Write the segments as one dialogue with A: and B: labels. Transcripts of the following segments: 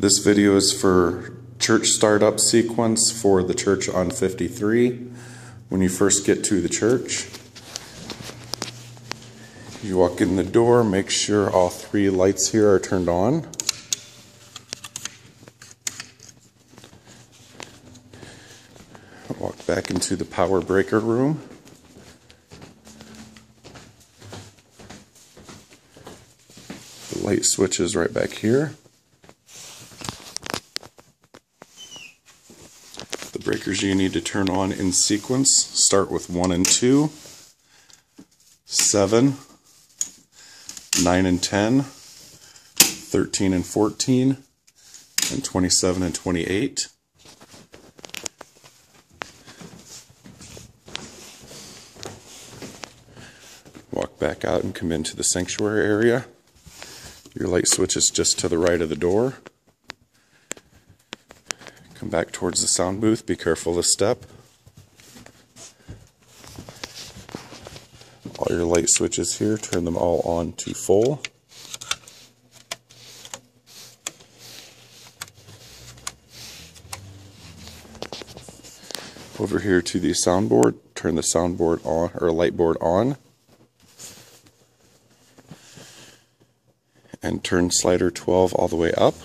A: This video is for church startup sequence for the church on 53. When you first get to the church, you walk in the door, make sure all three lights here are turned on. Walk back into the power breaker room. The light switch is right back here. Breakers you need to turn on in sequence start with 1 and 2, 7, 9 and 10, 13 and 14, and 27 and 28. Walk back out and come into the sanctuary area. Your light switch is just to the right of the door. Come back towards the sound booth. Be careful to step. All your light switches here, turn them all on to full. Over here to the soundboard, turn the soundboard on or light board on. And turn slider 12 all the way up.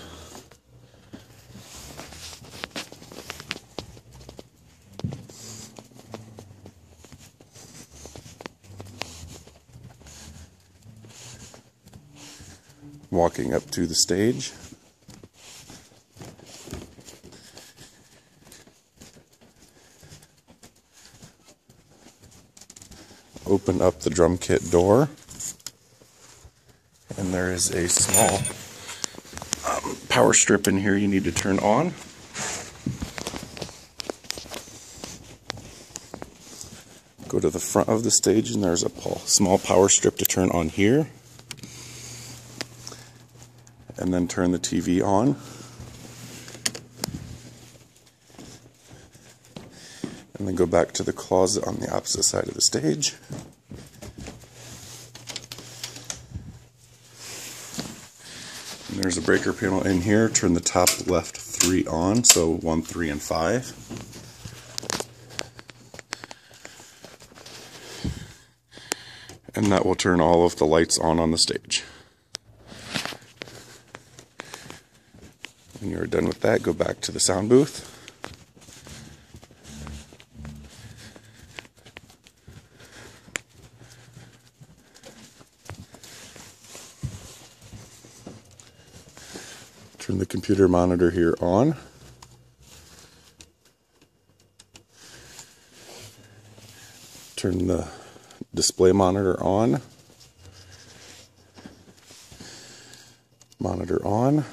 A: Walking up to the stage. Open up the drum kit door, and there is a small um, power strip in here you need to turn on. Go to the front of the stage, and there's a small power strip to turn on here and then turn the TV on. And then go back to the closet on the opposite side of the stage. And there's a breaker panel in here. Turn the top left three on, so one, three, and five. And that will turn all of the lights on on the stage. When you're done with that, go back to the sound booth. Turn the computer monitor here on. Turn the display monitor on. Monitor on.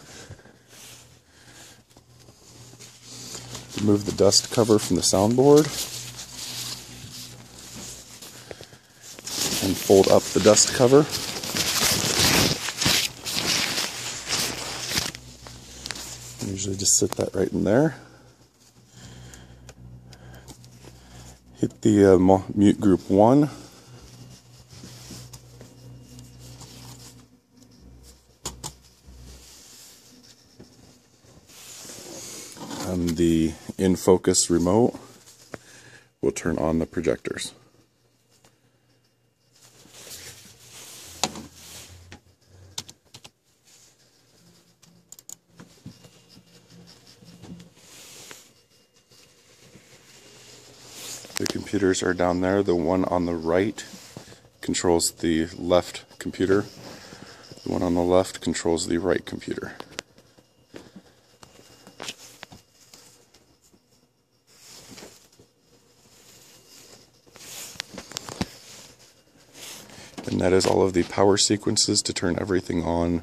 A: Remove the dust cover from the soundboard. And fold up the dust cover. Usually just sit that right in there. Hit the uh, mute group 1. And the InFocus remote will turn on the projectors. The computers are down there. The one on the right controls the left computer. The one on the left controls the right computer. And that is all of the power sequences to turn everything on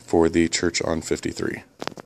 A: for the church on 53.